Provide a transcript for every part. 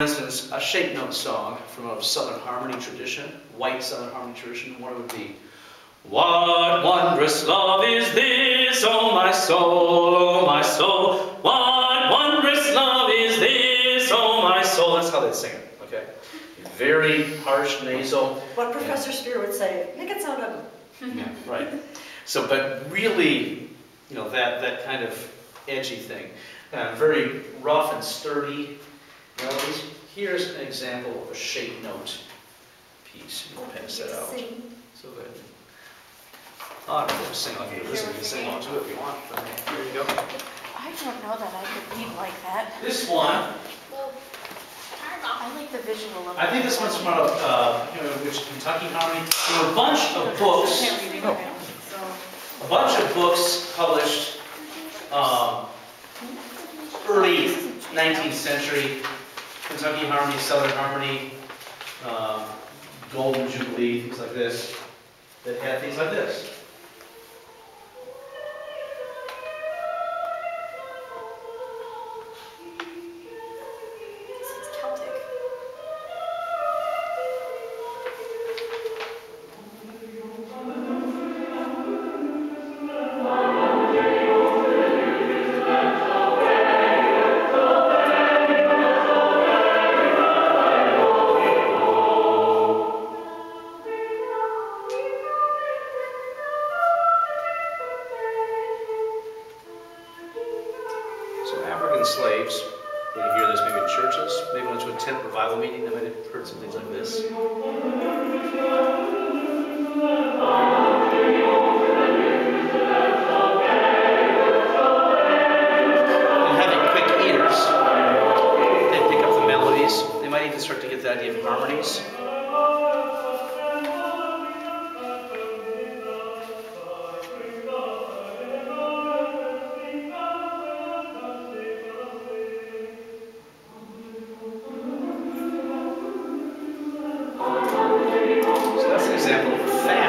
For instance, a shape note song from a Southern Harmony tradition, white Southern Harmony tradition, what it would be. What wondrous love is this, oh my soul, oh my soul. What wondrous love is this, oh my soul. That's how they sing it, okay? Very harsh nasal. What Professor Spear would say, make it sound ugly. Yeah, right. So, but really, you know, that, that kind of edgy thing. Uh, very rough and sturdy melodies. Here's an example of a shape note piece. We'll pass that out. So good. Oh, I'm going to sing. I'll give you listen. You can sing along to it if you want. But here you go. I don't know that I could read like that. This one, Well, I like the visual of. I think this one's from a, uh, you know, which Kentucky Harmony. There were a bunch of books. Can't read it right now, so. a bunch of books published um, early 19th century, Kentucky Harmony, Southern Harmony, um, Golden Jubilee, things like this, that had things like this.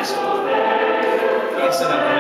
Fast one.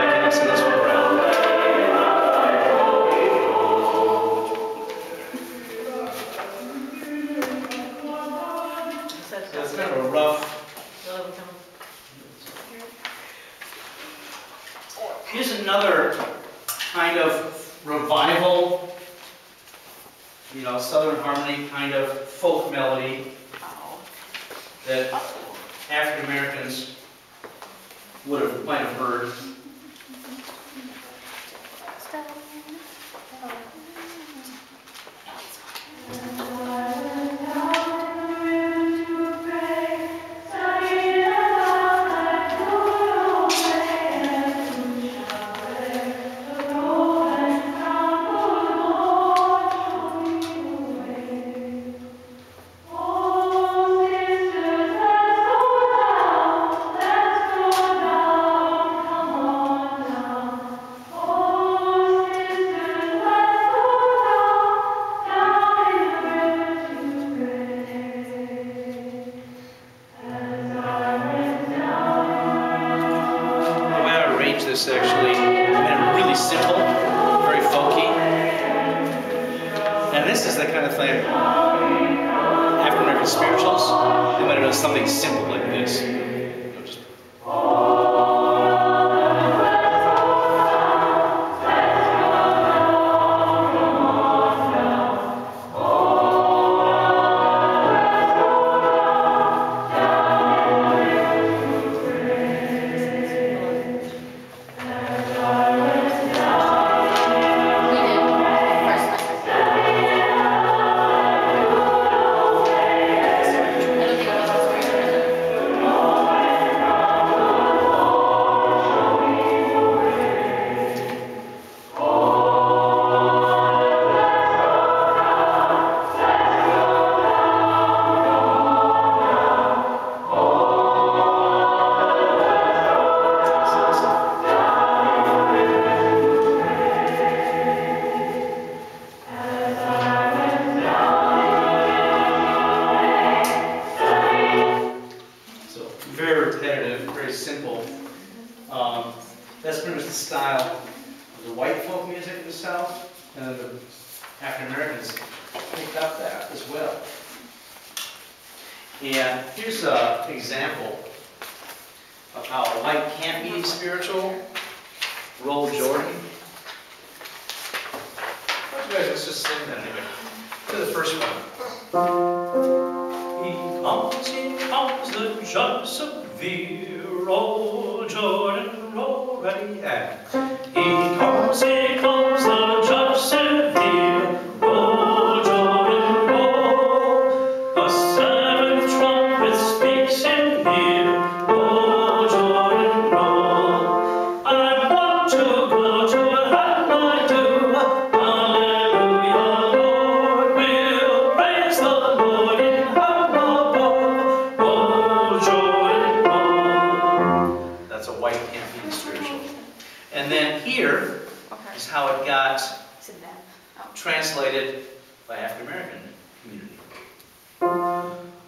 And then here Okay. is how it got Is it that? Oh. translated by African American community.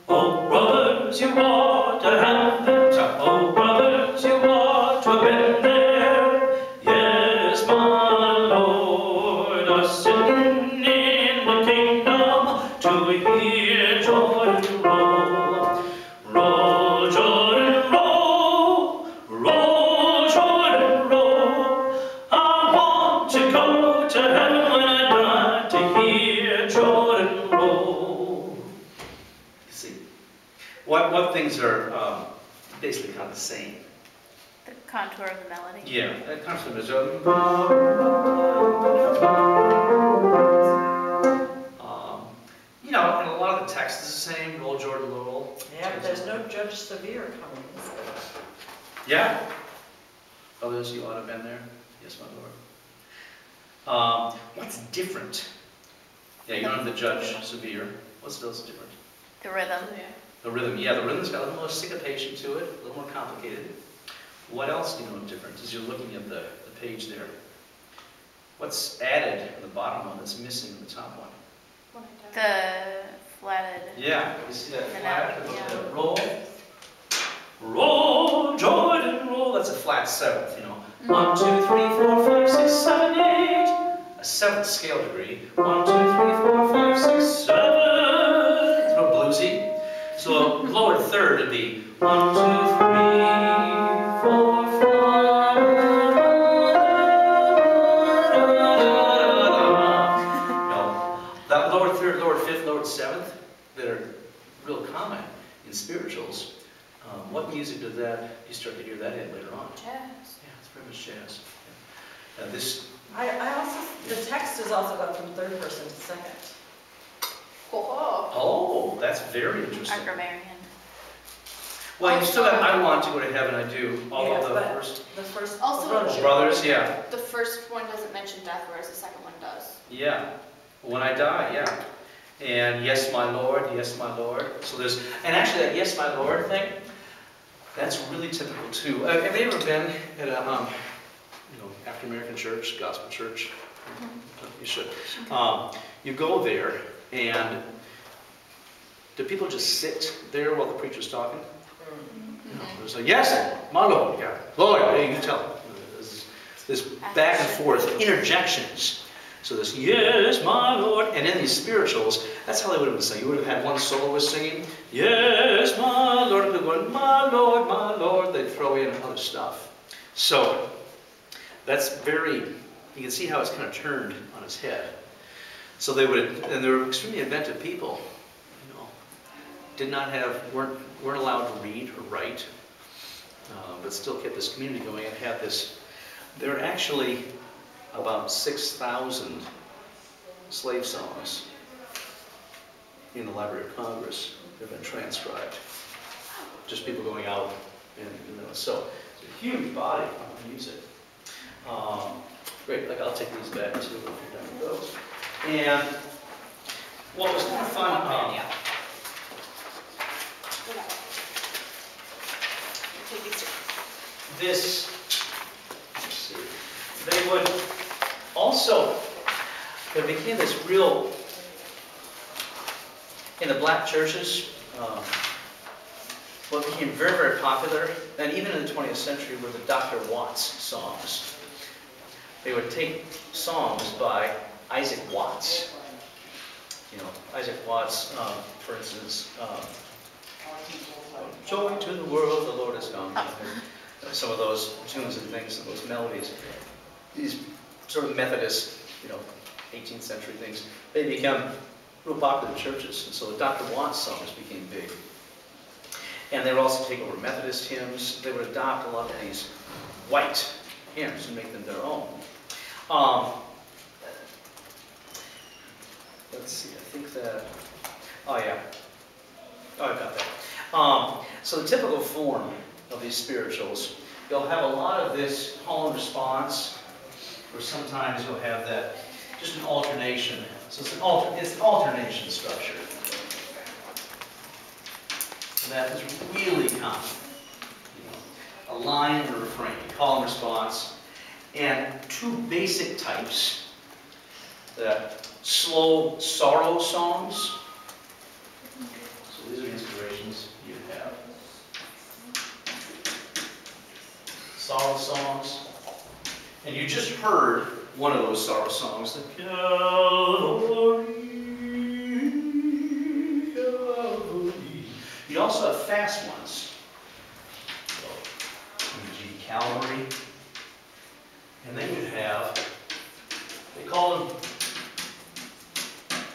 Oh, brothers, you ought to have contour of the melody. Yeah, that comes from this. Um, you know, and a lot of the text is the same. Roll, Jordan, roll. Yeah, but there's no Judge Severe coming, is there? Yeah. Others, you ought to have been there. Yes, my Lord. Um, what's different? Yeah, you don't have the judge severe. What's else different? The rhythm. Yeah. The rhythm. Yeah, the rhythm's got a little more syncopation to it, a little more complicated. What else do you know different as you're looking at the, the page there? What's added in the bottom one that's missing in the top one? The flatted. Yeah, you see that flat? yeah. Roll. Roll, Jordan, roll. That's a flat seventh, you know. Mm-hmm. One, two, three, four, five, six, seven, eight. A seventh scale degree. One, two, three, four, five, six, seven. It's no bluesy. So a lower third would be one, two, three, Um, what music does that, you start to hear that in later on? Jazz. Yeah, it's very much jazz. Yeah. Uh, this, I, I also, the text is also got from third person to second. Oh. oh, that's very interesting. Our grammarian. Well, you still have I want to go to heaven, I do, all of Yeah, the first The first. Also- version. brothers, yeah, The first one doesn't mention death, whereas the second one does. yeah. When I die, yeah. And yes, my Lord, yes, my Lord. So there's, and actually that yes, my Lord thing, that's really typical too. Uh, Have you ever been at a, um, you know, African American church, gospel church? You should. Um, you go there and do people just sit there while the preacher's talking? No, There's a yes, my Lord, yeah, Lord, hey, you tell This back and forth interjections. So this yes, my Lord, and in these spirituals, that's how they would have been saying. You would have had one soloist singing, yes, my Lord, and going, my Lord, my Lord. They'd throw in other stuff. So that's very. You can see how it's kind of turned on its head. So they would, and they were extremely inventive people. You know, did not have, weren't weren't allowed to read or write, uh, but still kept this community going and had this. There are actually about 6,000 slave songs in the Library of Congress that have been transcribed. Just people going out and, you know, so it's a huge body of music. Um, Great, like I'll take these back too if you're done with those. And what was kind of fun, um, this, let's see, they would also, there became this real, in the black churches, um, what became very, very popular, and even in the 20th century, were the Dr. Watts songs. They would take songs by Isaac Watts. You know, Isaac Watts, um, for instance, um, Joy to the world, the Lord has come. Some of those tunes and things, those melodies, these sort of Methodist, you know, 18th century things, they become real popular churches. And so the Dr. Watts songs became big. And they would also take over Methodist hymns. They would adopt a lot of these white hymns and make them their own. Um, let's see, I think that, oh yeah. Oh, I got that. Um, so the typical form of these spirituals, you'll have a lot of this call and response, or sometimes you'll have that, just an alternation. So it's an, alter, it's an alternation structure. That is really common. A line and a refrain, call and response, and two basic types, the slow sorrow songs. So these are inspirations you have. Sorrow songs. And you just heard one of those sorrow songs, the Calvary, Calvary. You also have fast ones. G Calvary. And then you have, they call them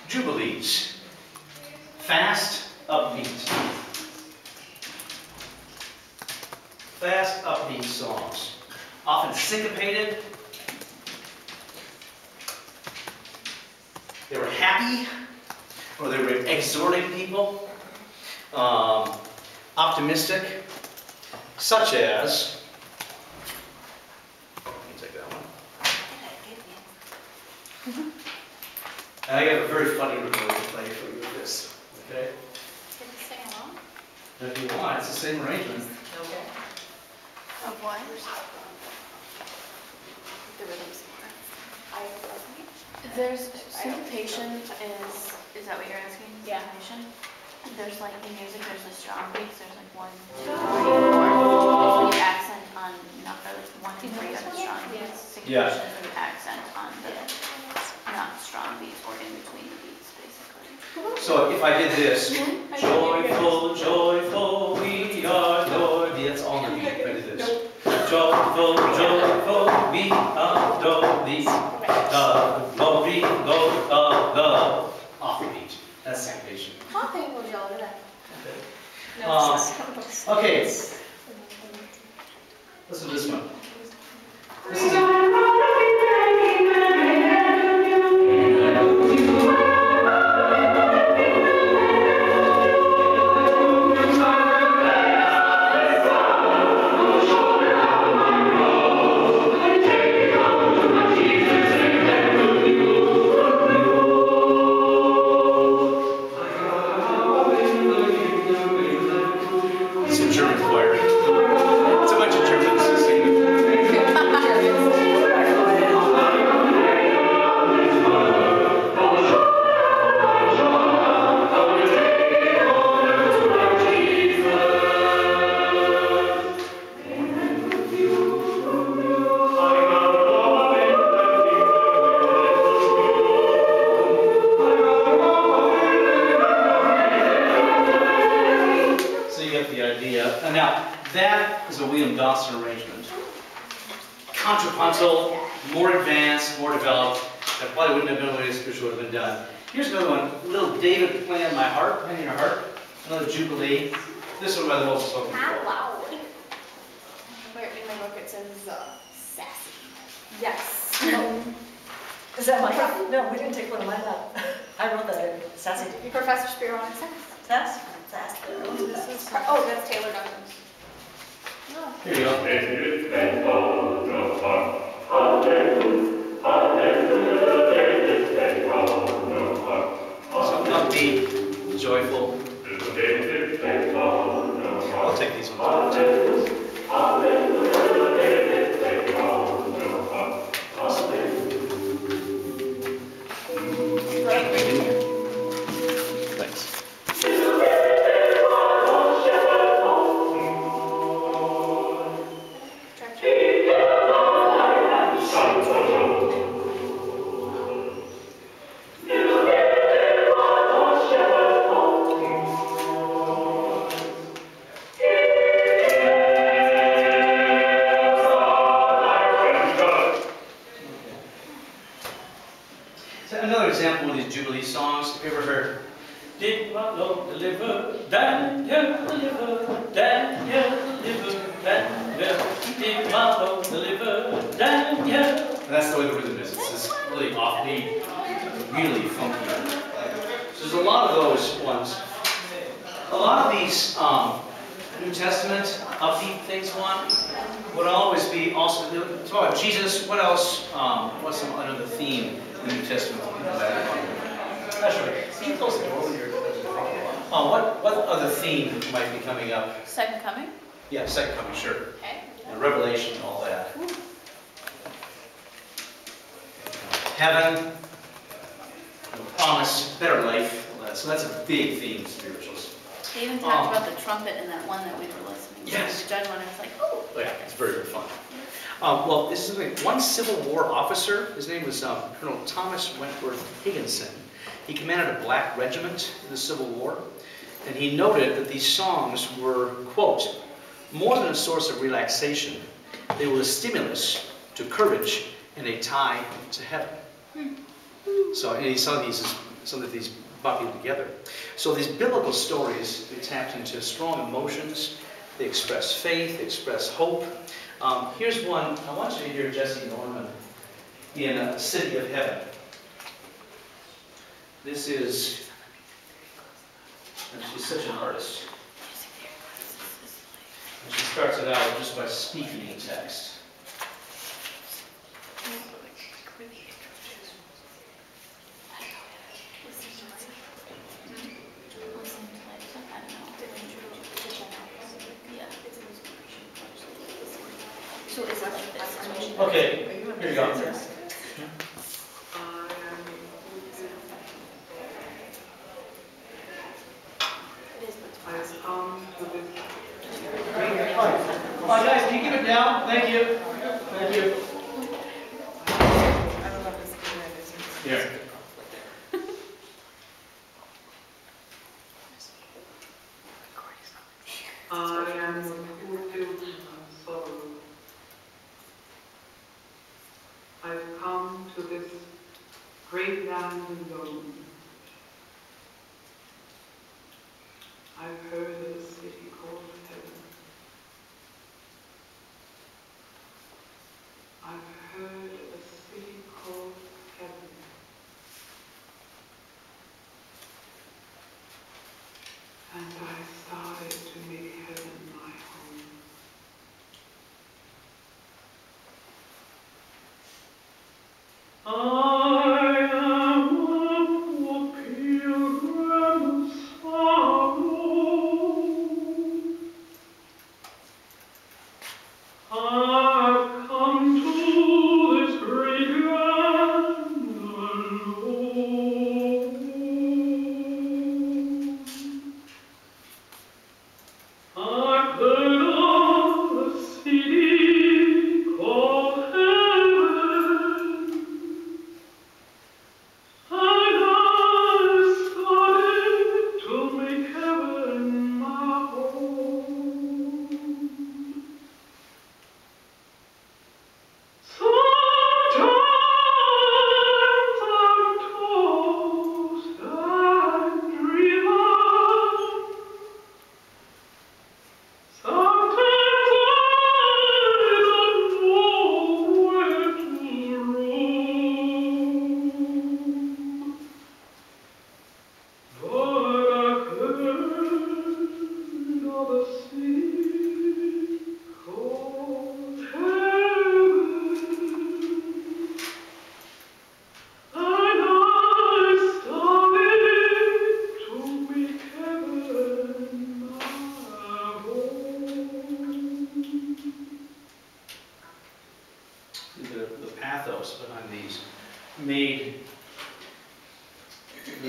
jubilees. Fast, upbeat. Fast, upbeat songs. Often syncopated. They were happy, or they were exhorting people. Um, optimistic, such as, let me take that one. And I have a very funny recording to play for you of this, okay? Can you sing along? And if you want, it's the same arrangement. Okay. Of what? The rhythm's more. I love me. There's syncopation is, is that what you're asking? Yeah. Syncopation? There's like in music, there's the strong beats, there's like one, two, three, four. If you accent on, not, or like one and three are the strong beats. Yeah. Is when you accent on the not strong beats or in between the beats, basically. So if I did this, joyful, joyful, we are Lord, that's all the beat, if I did this. Joyful, joyful, we adore thee, the glory, Lord of love. Off the beat, that's syncopation. Okay, we'll do all of. Um, Okay, listen to this one. This is developed. That probably wouldn't have been the way this picture would have been done. Here's another one. Little David playing my harp, playing your harp. Another Jubilee. This one by the most spoken How for. loud? Where in my book it says uh, sassy. Yes. Is that my, no, we didn't take one of mine out. I wrote that, sassy. Professor Spiro on sass. Sass? Sass. This oh, that's Taylor Duncan's. Here you go. So upbeat, joyful. I'll take these ones oh, deliver, Daniel, deliver, Daniel, deliver, Daniel, Imalo, deliver, Daniel. And that's the way the rhythm is. It's this really offbeat, really funky. So there's a lot of those ones. A lot of these um, New Testament upbeat things one would always be also talk about Jesus. What else? Um, what's some another theme in the New Testament? That's right. See close the door when you're. Uh, what what other theme might be coming up? Second coming? Yeah, second coming, sure. Okay. And Revelation, all that. Heaven, the promise, better life. all that. So that's a big theme, spirituals. They even talked Um, about the trumpet in that one that we were listening to. Yes. The judge one, I was like, oh. Oh, yeah, it's very, very fun. Um, well, this is like one Civil War officer. His name was um, Colonel Thomas Wentworth Higginson. He commanded a black regiment in the Civil War, and he noted that these songs were, quote, more than a source of relaxation. They were a stimulus to courage and a tie to heaven. So, and he saw these some of these buckled together. So these biblical stories, they tapped into strong emotions, they express faith, they express hope. Um, here's one, I want you to hear Jessye Norman in uh, City of Heaven. This is, and she's such an artist. And she starts it out just by speaking the text. Listen to like, I don't know. Yeah. So is it like this? Okay, here you go. has come to this Come on, guys, can you keep it down? Thank you. Thank you. Here.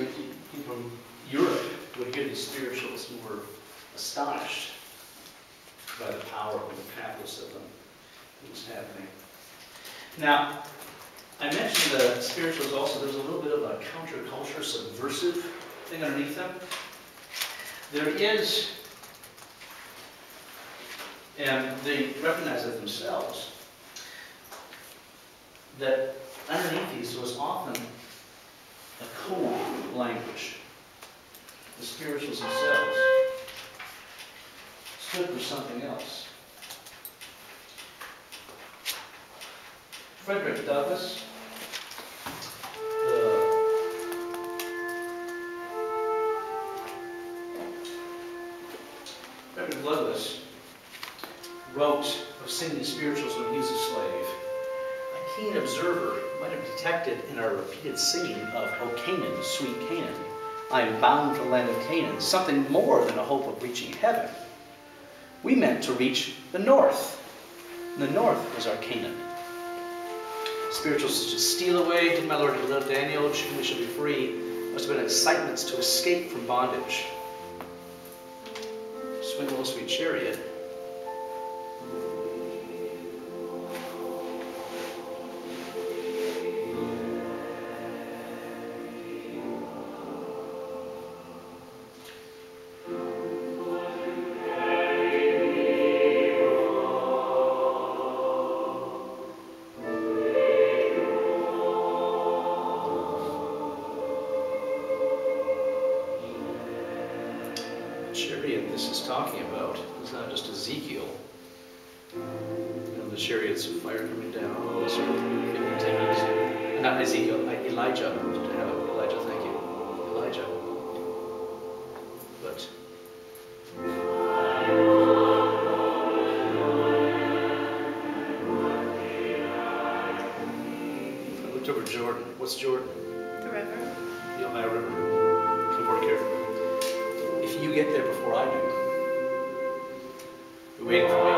People from Europe would hear these spirituals and were astonished by the power and the them that was happening. Now, I mentioned the spirituals also, there's a little bit of a counterculture, subversive thing underneath them. There is, and they recognize it themselves, that underneath these was often a code language. the spirituals themselves stood for something else. Frederick Douglass, Frederick Douglass wrote of singing spirituals when he was a slave. A keen observer might have detected in our repeated singing of O Canaan, sweet Canaan, I am bound for the land of Canaan, something more than a hope of reaching heaven. We meant to reach the north. The north was our Canaan. Spirituals such as Steal Away, Did My Lord Little Daniel, Chicken We Shall Be Free, must have been excitements to escape from bondage. Swing Low Sweet chariot you're for me.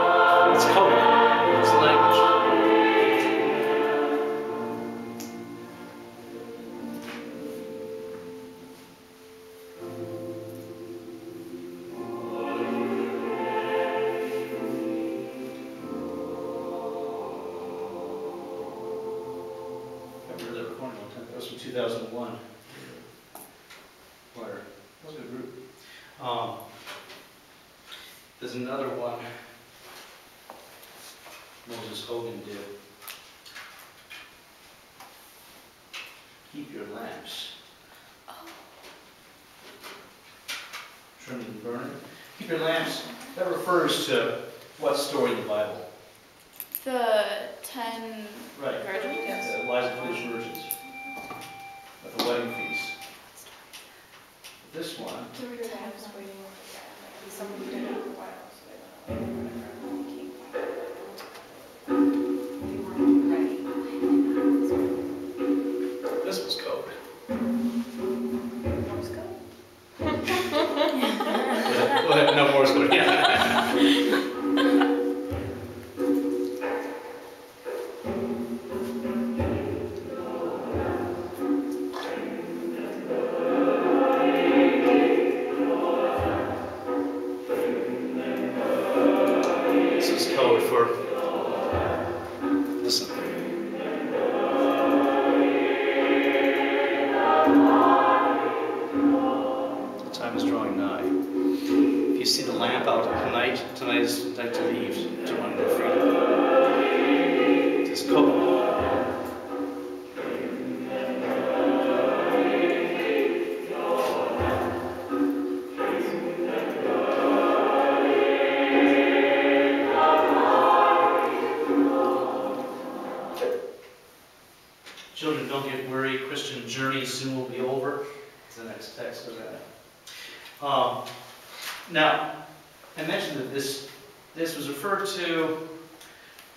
Code. Morse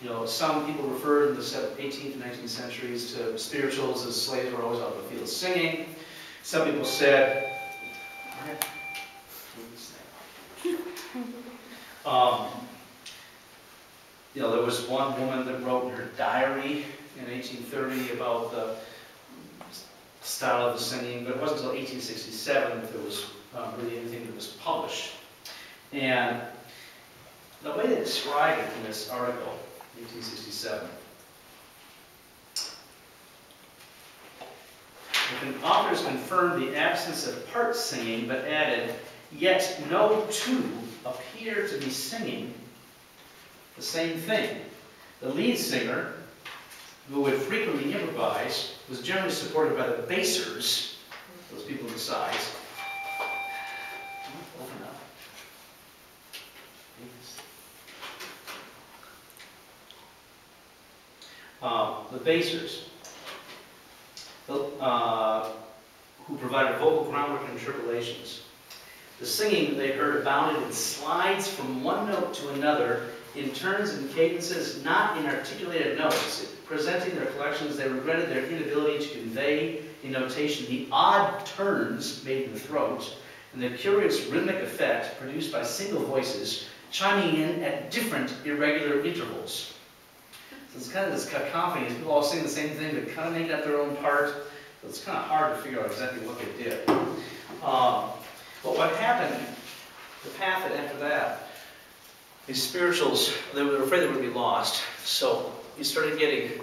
You know, some people referred in the 18th and 19th centuries to spirituals as slaves were always out in the field singing. Some people said, um, you know, there was one woman that wrote in her diary in 1830 about the style of the singing, but it wasn't until 1867 that there was um, really anything that was published. And the way they describe it in this article, 1867, the authors confirmed the absence of part singing, but added, yet no two appear to be singing the same thing. The lead singer, who would frequently improvise, was generally supported by the bassers, those people on the sides. Open up. Yes. Uh, the Basers, the, uh, who provided vocal groundwork and interpolations. The singing they heard abounded in slides from one note to another, in turns and cadences not in articulated notes. Presenting their collections, they regretted their inability to convey in notation the odd turns made in the throat and the curious rhythmic effect produced by single voices chiming in at different irregular intervals. It's kind of this cacophony, people all sing the same thing, but kind of make up their own part. So it's kind of hard to figure out exactly what they did. Um, but what happened, the path that after that, these spirituals, they were afraid they to be lost. So you started getting,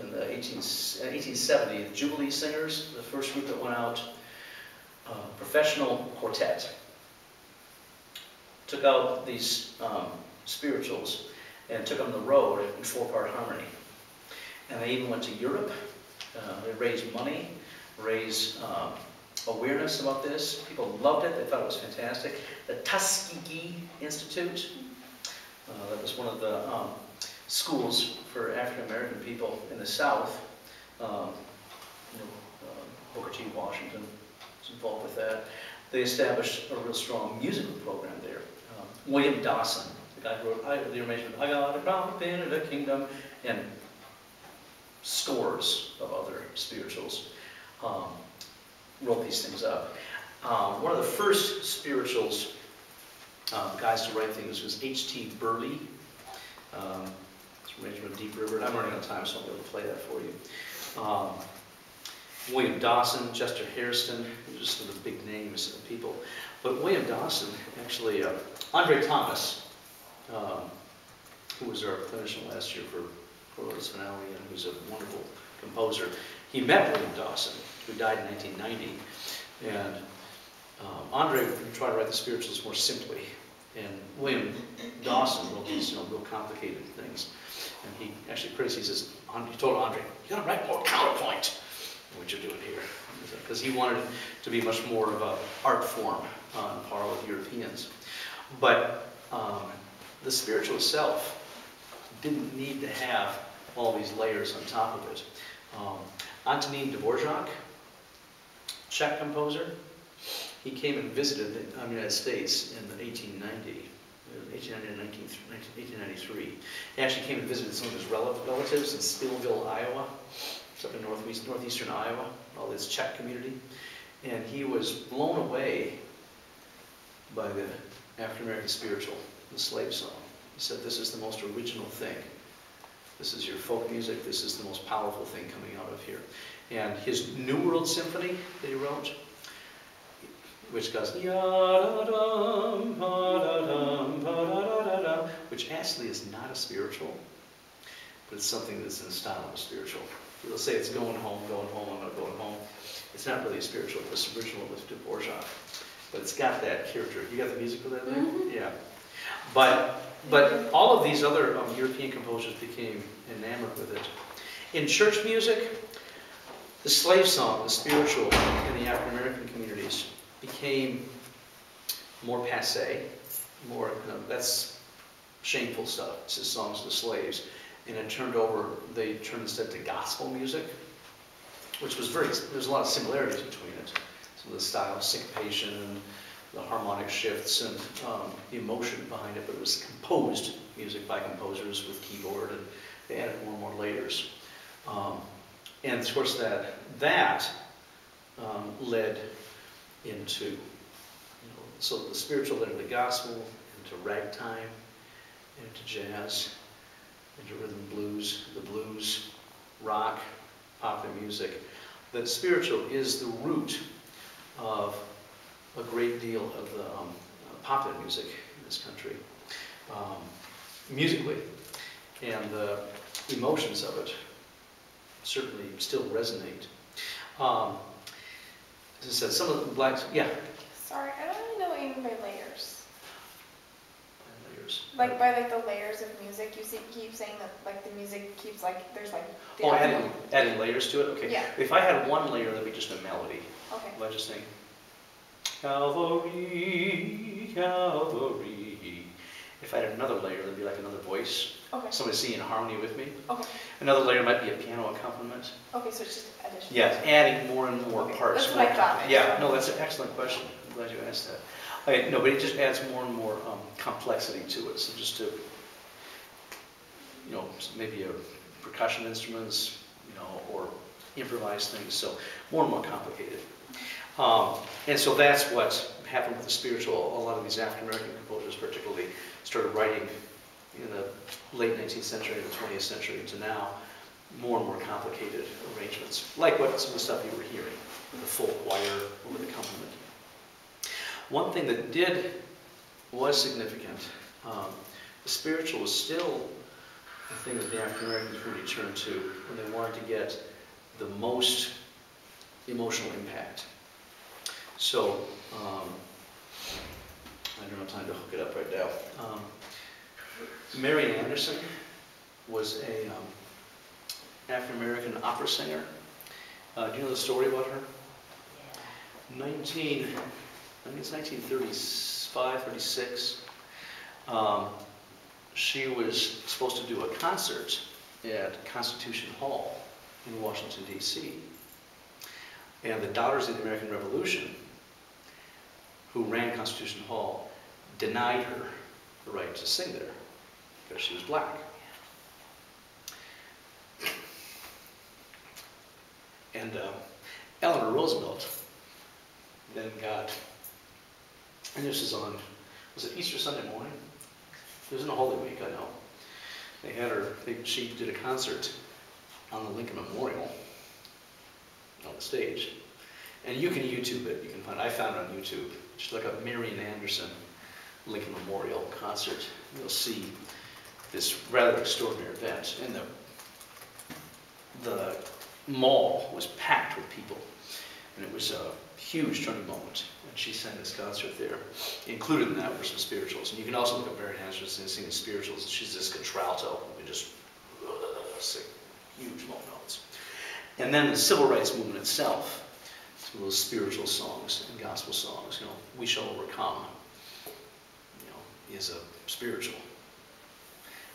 in the 18, uh, 1870, the Jubilee Singers, the first group that went out, uh, professional quartet. Took out these um, spirituals and took them the road in four-part harmony. And they even went to Europe. Uh, they raised money, raised um, awareness about this. People loved it. They thought it was fantastic. The Tuskegee Institute, uh, that was one of the um, schools for African American people in the South. Um, you know, uh, Booker T. Washington was involved with that. They established a real strong musical program there. Um, William Dawson, guy who wrote the arrangement, I got a crop in the kingdom, and scores of other spirituals um, wrote these things up. Um, one of the first spirituals um, guys to write things was H.T. Burleigh. Um, it's arrangement of Deep River. and I'm running out of time, so I'll be able to play that for you. Um, William Dawson, Jester Hairston, just some of the big names of people. But William Dawson, actually, uh, Andre Thomas, um, who was our clinician last year for Corliss Finale and who's a wonderful composer, he met William Dawson, who died in 1990. And um, Andre tried to write the spirituals more simply. And William Dawson wrote these you know, real complicated things. And he actually criticizes, he told Andre, you gotta write more counterpoint what you're doing here. Because he wanted it to be much more of a art form on par with Europeans. But um, the spiritual itself didn't need to have all these layers on top of it. Um, Antonin Dvorak, Czech composer, he came and visited the United States in 1890, 1890 1893. He actually came and visited some of his relatives in Spillville, Iowa. Up in northeast, northeastern Iowa, all this Czech community. And he was blown away by the African American spiritual, the slave song. He said, This is the most original thing. This is your folk music. This is the most powerful thing coming out of here. And his New World Symphony that he wrote, which goes which actually is not a spiritual, but it's something that's in the style of a spiritual. They'll say it's going home, going home, I'm not going home. It's not really a spiritual, it's original with Dvorak. But it's got that character. You got the music for that there? Mm-hmm. Yeah. But, but all of these other um, European composers became enamored with it. In church music, the slave song, the spiritual in the African American communities became more passe, more, you know, that's shameful stuff. It's just songs the slaves. And it turned over, they turned instead to gospel music, which was very, there's a lot of similarities between it. Some of the style syncopation the harmonic shifts and um, the emotion behind it, but it was composed music by composers with keyboard and they added more and more layers. Um, and of course that, that um, led into, you know, so the spiritual led into gospel, into ragtime, into jazz, into rhythm and blues, the blues, rock, pop, popular music. That spiritual is the root of a great deal of the um, popular music in this country, um, musically, and the emotions of it certainly still resonate. Um, as I said, some of the blacks, yeah. Sorry, I don't really know what you mean by layers. Layers. Like by like the layers of music, you see, keep saying that like the music keeps like, there's like. Oh, depth. adding, adding layers to it, okay. Yeah. If I had one layer, that'd be just a melody. Okay. If I just think, Calvary, Calvary. If I had another layer, there'd be like another voice. Okay. Somebody singing in harmony with me. Okay. Another layer might be a piano accompaniment. Okay, so it's just addition. Yeah, adding more and more okay. parts. That's what I thought. Yeah, no, that's an excellent question. I'm glad you asked that. I, no, but it just adds more and more um, complexity to it. So just to, you know, maybe a percussion instruments, you know, or improvised things. So more and more complicated. Um, And so that's what happened with the spiritual. A lot of these African-American composers particularly started writing in the late 19th century, and the 20th century to now, more and more complicated arrangements, like what some of the stuff you were hearing, the full choir with accompaniment. One thing that did, was significant, um, the spiritual was still the thing that the African Americans really turned to when they wanted to get the most emotional impact. So, um, I don't have time to hook it up right now. Um, Marian Anderson was a um, African-American opera singer. Uh, do you know the story about her? 19, I think it's 1935, 36. Um, she was supposed to do a concert at Constitution Hall in Washington, D.C. And the Daughters of the American Revolution, who ran Constitution Hall, denied her the right to sing there because she was black. And um, Eleanor Roosevelt then got, and this is on, was it Easter Sunday morning? It was in a Holy Week, I know. They had her, they, she did a concert on the Lincoln Memorial on the stage. And you can YouTube it, you can find, I found it on YouTube. Just look up Marian Anderson Lincoln Memorial concert. You'll see this rather extraordinary event. And the, the mall was packed with people. And it was a huge turning moment. And she sang this concert there. Included in that were some spirituals. And you can also look up Marian Anderson singing spirituals. She's this contralto. We just uh, sing huge low notes. And then the civil rights movement itself, some of those spiritual songs and gospel songs, you know, We Shall Overcome, you know, is a spiritual.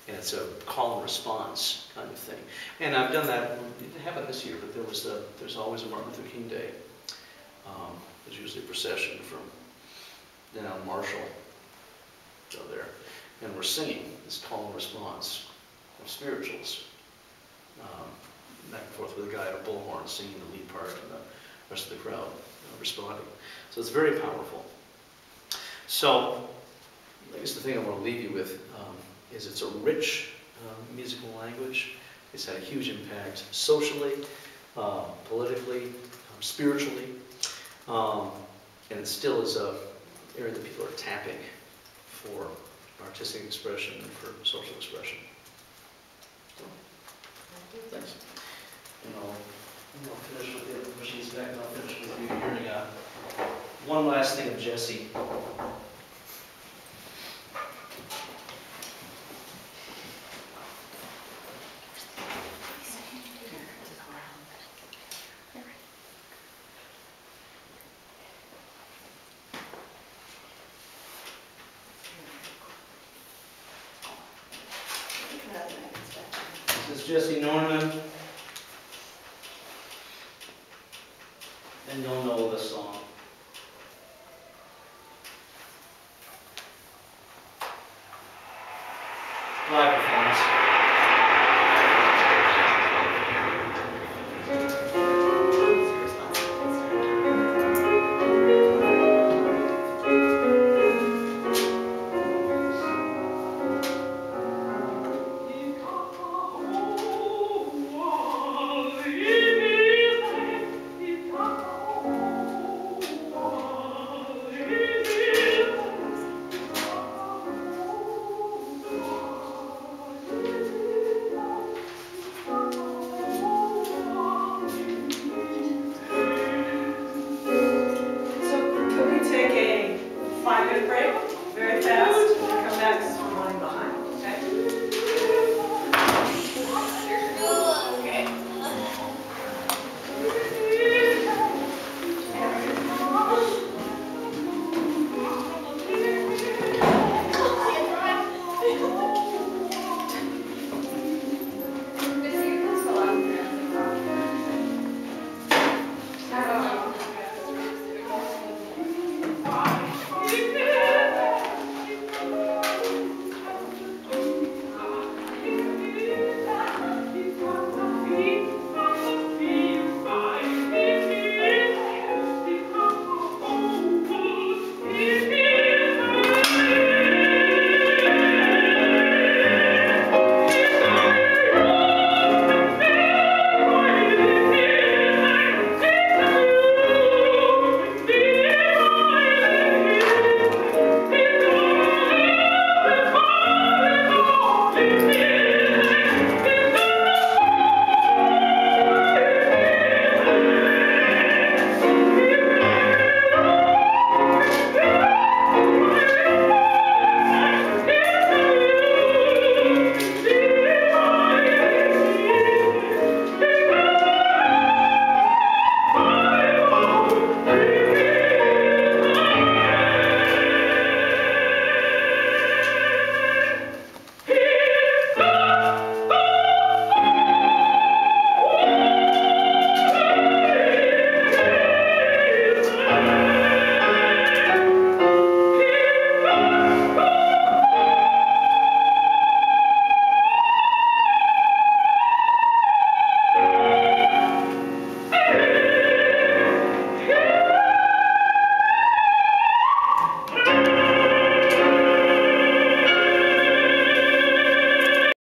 And it's a call and response kind of thing. And I've done that, it didn't happen this year, but there was a, there's always a Martin Luther King Day. Um, There's usually a procession from down Marshall, go there, and we're singing this call and response of spirituals. Um, Back and forth with a guy at a bullhorn singing the lead part and the rest of the crowd uh, responding. So it's very powerful. So, I guess the thing I want to leave you with um, is it's a rich um, musical language. It's had a huge impact socially, uh, politically, um, spiritually, um, and it still is a area that people are tapping for artistic expression and for social expression. So, Thanks. And I'll, and I'll finish with the, back, and I'll finish with you one last thing of Jessye.